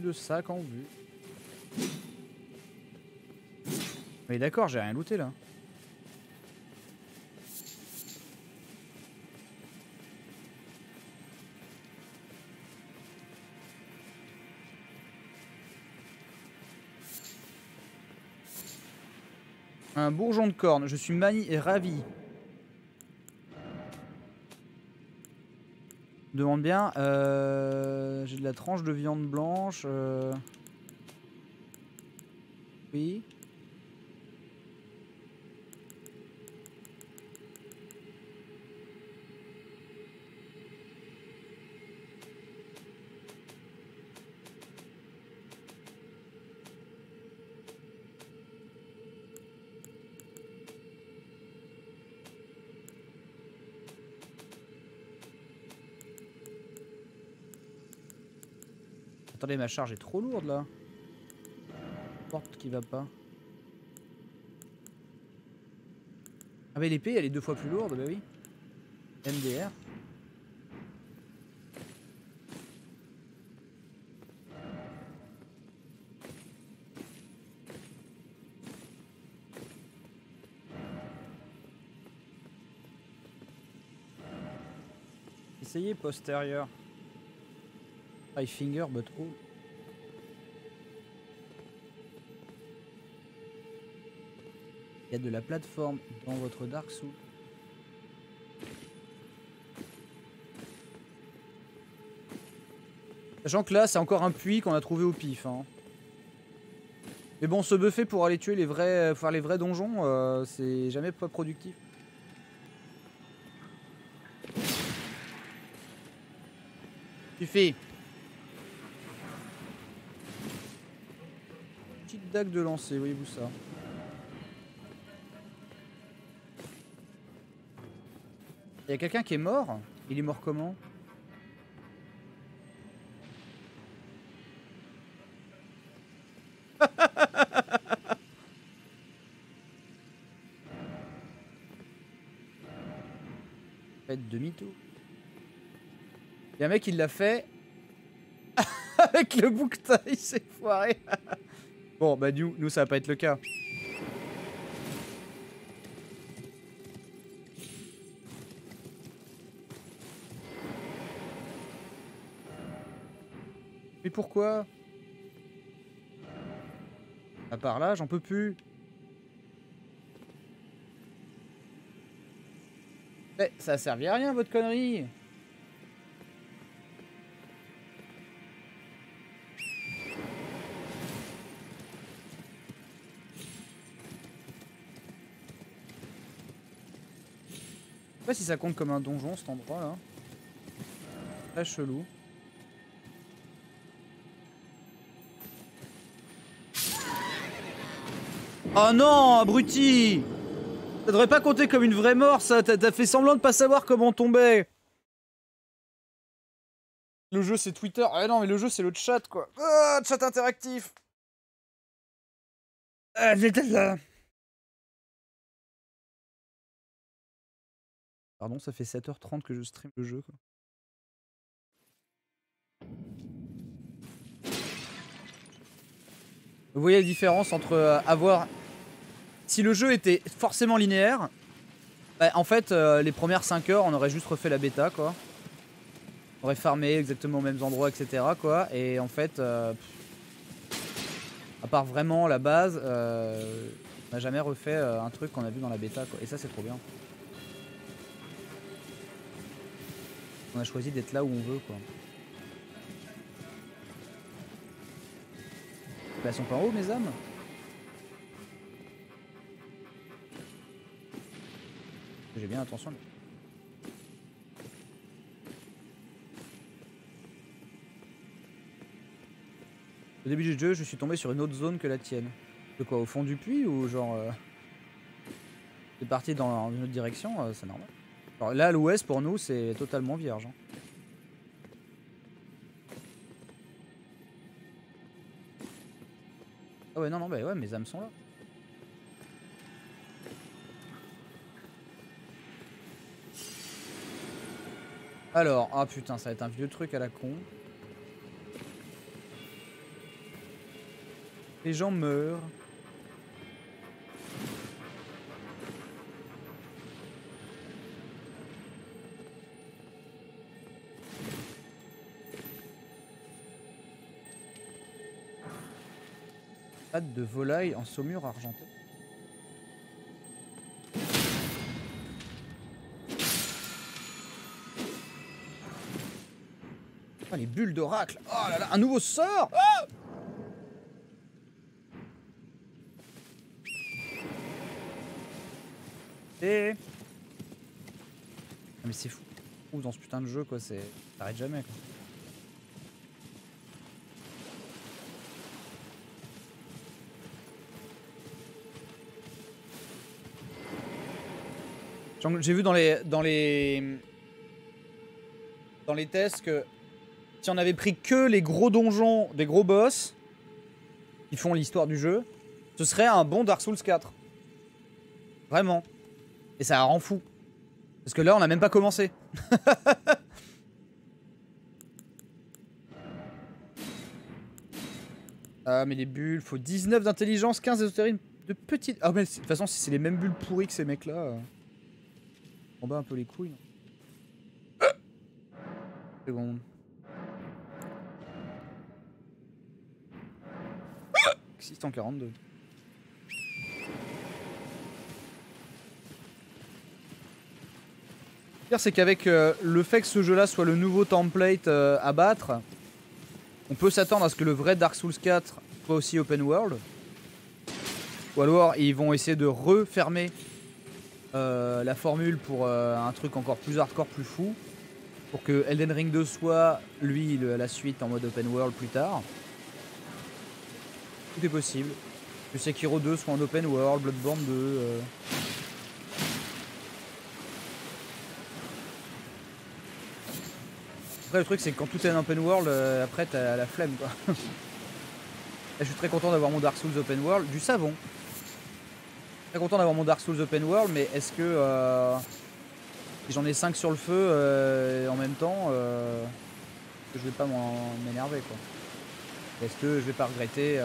De sac en vue. Mais d'accord, j'ai rien looté là. Un bourgeon de corne, je suis mani et ravi. Demande bien, euh, j'ai de la tranche de viande blanche. euh. Oui. Ma charge est trop lourde là. Porte qui va pas. Ah mais l'épée elle est deux fois plus lourde, bah oui. MDR. Essayez postérieur. Finger, but oh. Il y a de la plateforme dans votre Dark Souls. Sachant que là, c'est encore un puits qu'on a trouvé au pif. hein. Mais bon, se buffer pour aller tuer les vrais, faire les vrais donjons, euh, c'est jamais pas productif. Dague de lancer, voyez-vous ça. Il y a quelqu'un qui est mort Il est mort comment *laughs* Faites demi-tour. Il un mec qui l'a fait *laughs* avec le bouquetin, il s'est foiré. *laughs* bon, bah nous, nous, ça va pas être le cas. Mais pourquoi? À part là, j'en peux plus. Mais ça a à rien votre connerie. Ça compte comme un donjon cet endroit là. Très chelou. Oh non, abruti Ça devrait pas compter comme une vraie mort, ça. T'as fait semblant de pas savoir comment tombait. Le jeu, c'est Twitter. Ah non, mais le jeu, c'est le chat, quoi. Ah, chat interactif. Ah. Pardon, ça fait 7h30 que je stream le jeu. Vous voyez la différence entre euh, avoir... Si le jeu était forcément linéaire, bah, en fait, euh, les premières 5 heures, on aurait juste refait la bêta, quoi. On aurait farmé exactement aux mêmes endroits, etc., quoi. Et en fait, euh, à part vraiment la base, on n'a jamais refait un truc qu'on a vu dans la bêta, quoi. Et ça, c'est trop bien. On a choisi d'être là où on veut, quoi. Bah, elles sont pas en haut, mes âmes J'ai bien attention. Au début du jeu, je suis tombé sur une autre zone que la tienne. De quoi Au fond du puits ou genre. euh, C'est parti dans une autre direction, euh, c'est normal. Alors là, l'ouest, pour nous, c'est totalement vierge. hein. Ah ouais, non, non, bah ouais, mes âmes sont là. Alors, ah putain, ça va être un vieux truc à la con. Les gens meurent. Patte de volaille en saumure argentée. Ah, les bulles d'oracle Oh là là, un nouveau sort Ah Et... Ah, mais c'est fou. Dans ce putain de jeu quoi, c'est... Ça arrête jamais quoi. J'ai vu dans les, dans les dans les tests que si on avait pris que les gros donjons des gros boss qui font l'histoire du jeu, ce serait un bon Dark Souls 4. Vraiment. Et ça rend fou. Parce que là, on n'a même pas commencé. *laughs* ah, mais les bulles, faut 19 d'intelligence, 15 d'ésotérisme, de petites. Ah, mais de toute façon, si c'est les mêmes bulles pourries que ces mecs-là, euh, on bat un peu les couilles. Seconde. 642. Le pire, c'est qu'avec euh, le fait que ce jeu-là soit le nouveau template euh, à battre, on peut s'attendre à ce que le vrai Dark Souls 4 soit aussi open world. Ou alors, ils vont essayer de refermer euh, la formule pour euh, un truc encore plus hardcore, plus fou. Pour que Elden Ring 2 soit, lui, la suite en mode open world plus tard. Tout est possible. Que Sekiro 2 soit en open world, Bloodborne 2. euh. Après, le truc, c'est que quand tout est en open world, après, t'as la flemme, quoi. *laughs* Je suis très content d'avoir mon Dark Souls open world. Du savon. Très content d'avoir mon Dark Souls open world, mais est-ce que. euh, j'en ai 5 sur le feu euh, en même temps, euh, que je vais pas m'énerver, quoi. Est-ce que je vais pas regretter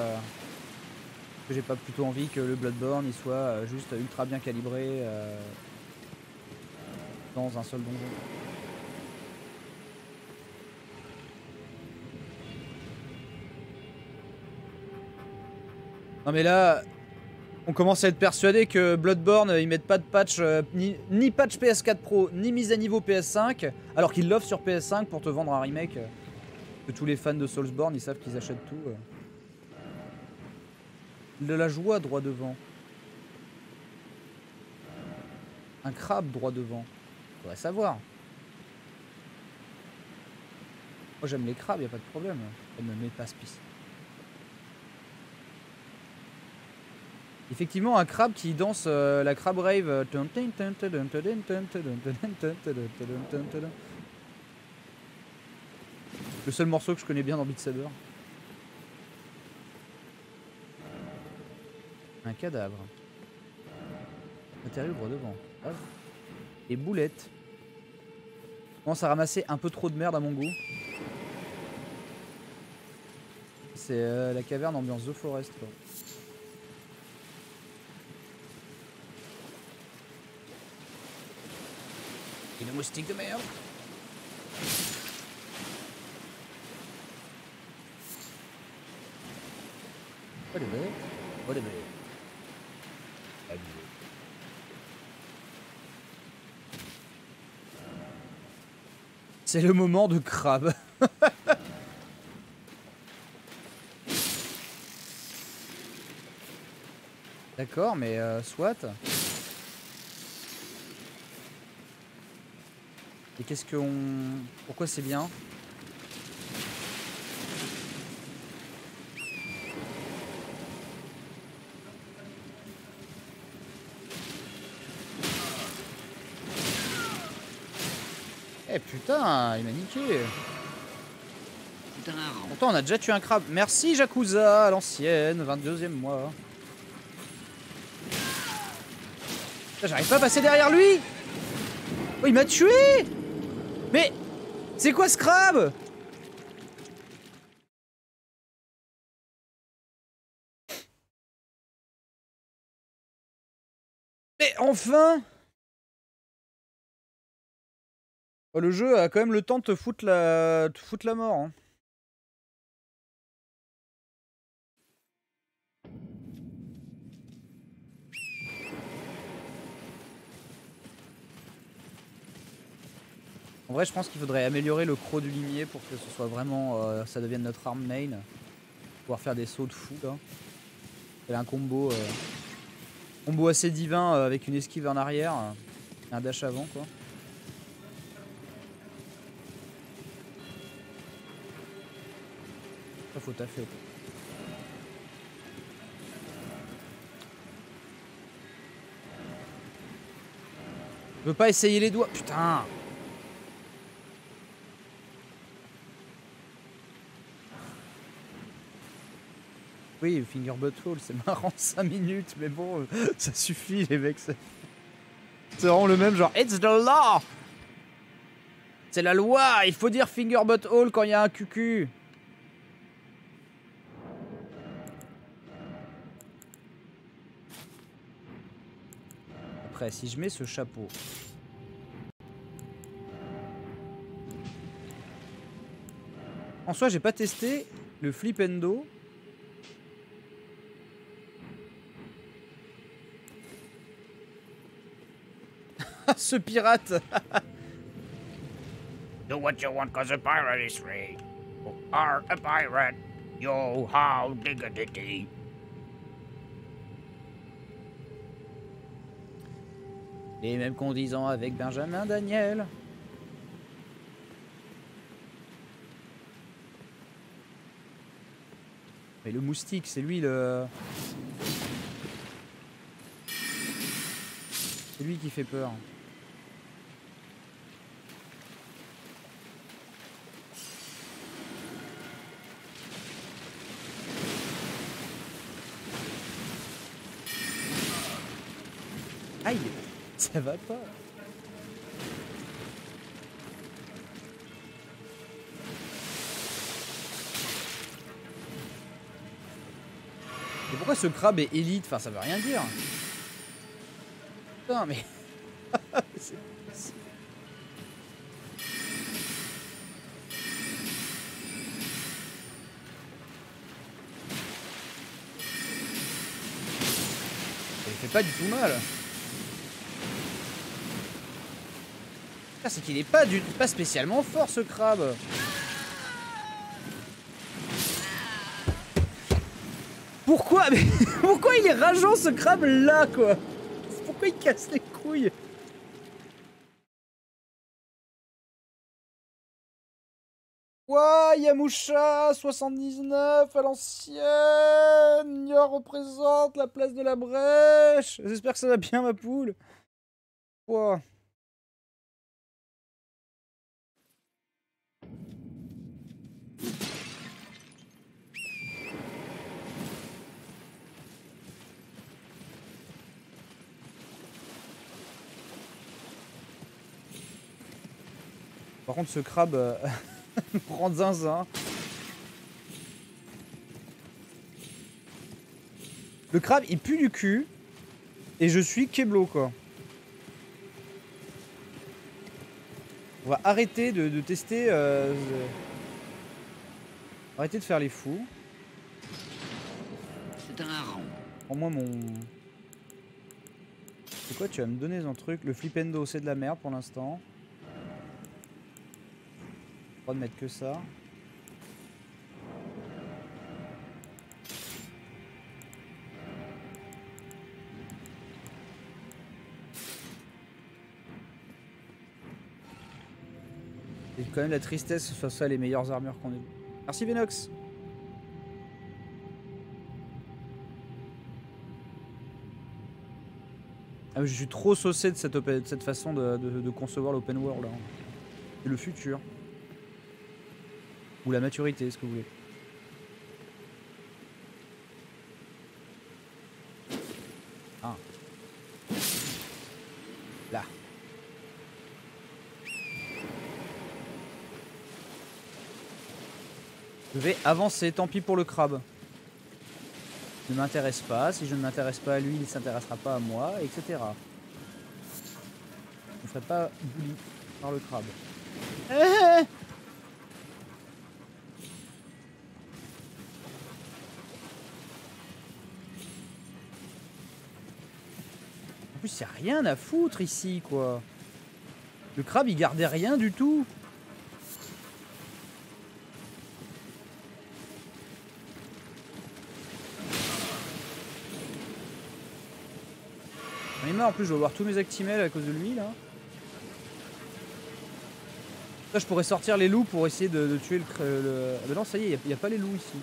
que j'ai pas plutôt envie que le Bloodborne il soit juste ultra bien calibré dans un seul donjon? Non mais là, on commence à être persuadé que Bloodborne ils mettent pas de patch, euh, ni, patch PS4 Pro, ni mise à niveau PS5, alors qu'ils l'offrent sur PS5 pour te vendre un remake. euh, que tous les fans de Soulsborne ils savent qu'ils achètent tout. euh. De la joie droit devant. Un crabe droit devant. Faudrait savoir. Moi j'aime les crabes, y a pas de problème. J'aime mes passe-pisse. Effectivement, un crabe qui danse euh, la crabe rave. euh, Le seul morceau que je connais bien dans Beat Saber. Un cadavre. Matériau droit devant. Ah. Et boulettes. On commence à ramasser un peu trop de merde à mon goût. C'est euh, la caverne ambiance The Forest. Quoi. A a. C'est le moment de crabe. *laughs* D'accord, mais euh, soit. Qu'est-ce qu'on... Pourquoi c'est bien? Eh putain, il m'a niqué. Hein. Pourtant on a déjà tué un crabe. Merci Jakuza, l'ancienne, 22 e mois. J'arrive pas à passer derrière lui! Oh il m'a tué! Mais c'est quoi ce crabe? Mais enfin Oh, Le jeu a quand même le temps de te foutre la, te foutre la mort. hein. En vrai, je pense qu'il faudrait améliorer le croc du limier pour que ce soit vraiment. euh, ça devienne notre arme main. Pouvoir faire des sauts de fou là. C'est un combo. euh, combo assez divin euh, avec une esquive en arrière et un dash avant quoi. Ça faut taffer. quoi. Je veux pas essayer les doigts. Putain Oui, finger butthole, c'est *laughs* marrant 5 minutes, mais bon, euh, ça suffit les mecs. C'est vraiment le même genre, it's the law C'est la loi, il faut dire finger butthole quand il y a un cucu. Après, si je mets ce chapeau. En soi, j'ai pas testé le flip ce pirate *laughs* Do what you want cause a pirate is free. You are a pirate. Yo, how diggity. Les mêmes qu'en disant avec Benjamin Daniel. Mais le moustique, c'est lui le. C'est lui qui fait peur. Aïe Ça va pas Et pourquoi ce crabe est élite Enfin, ça veut rien dire. Putain, mais... *laughs* C'est- pas du tout mal. C'est qu'il est pas du pas spécialement fort ce crabe. Pourquoi *laughs* pourquoi il est rageant ce crabe là quoi? Pourquoi il casse les couilles? Ouah, Yamusha 79 à l'ancienne Yor représente la place de la brèche J'espère que ça va bien ma poule Ouah. Par contre, ce crabe euh, *laughs* me prend zinzin. Le crabe, il pue du cul. Et je suis Keblo, quoi. On va arrêter de, de tester. euh, euh, Arrêter de faire les fous. C'est un hareng. Prends-moi mon. C'est quoi Tu vas me donner un truc. Le flipendo, c'est de la merde pour l'instant. De mettre que ça. C'est quand même la tristesse face à les meilleures armures qu'on ait. Merci Venox. Ah, je suis trop saucé de cette, façon de, concevoir l'open world. C'est le futur. Ou la maturité, ce que vous voulez. Ah. Là. Je vais avancer, tant pis pour le crabe. Ne m'intéresse pas, si je ne m'intéresse pas à lui, il ne s'intéressera pas à moi, etc. Je ne ferai pas bully par le crabe. *laughs* plus, il a rien à foutre ici, quoi. Le crabe, il gardait rien du tout. J'en ai marre, en plus, je dois voir tous mes actimels à cause de lui, là. Je pourrais sortir les loups pour essayer de, tuer le, le... Ah bah non, ça y est, il n'y a, pas les loups ici.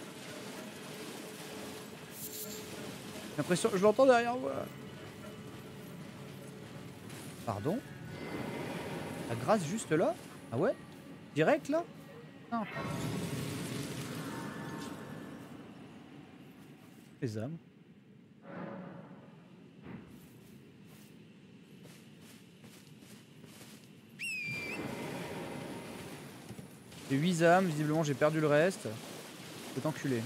J'ai l'impression... Je l'entends derrière moi. Pardon La grâce juste là Ah ouais Direct là. Les âmes. J'ai 8 âmes, visiblement j'ai perdu le reste. Je peux t'enculer.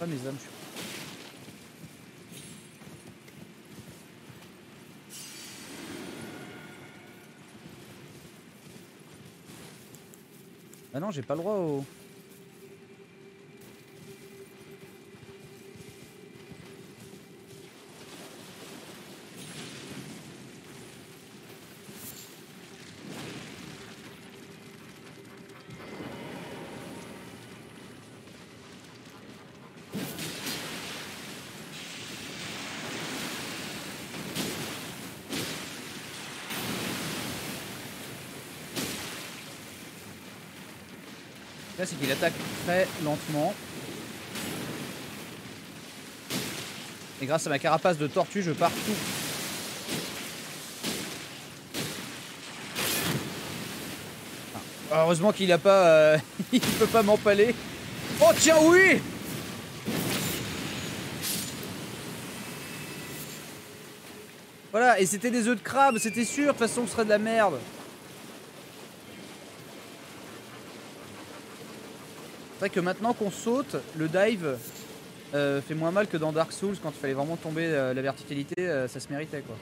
Pas mes âmes, je. Ah non, j'ai pas le droit au. C'est qu'il attaque très lentement. Et grâce à ma carapace de tortue, je pars tout. Ah, heureusement qu'il a pas. euh, *laughs* il peut pas m'empaler. Oh tiens, oui Voilà, et c'était des œufs de crabe, c'était sûr, de toute façon, ce serait de la merde. C'est vrai que maintenant qu'on saute, le dive euh, fait moins mal que dans Dark Souls quand il fallait vraiment tomber euh, la verticalité, euh, ça se méritait quoi.